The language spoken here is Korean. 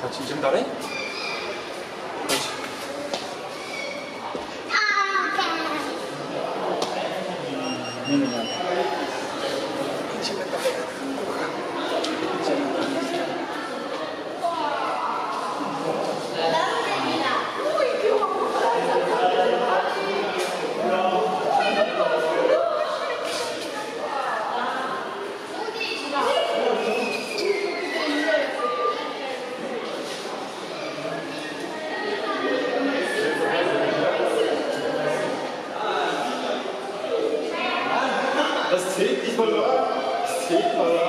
그렇지. 지금 잘해? 그렇지 Das zählt nicht mal Das zählt mal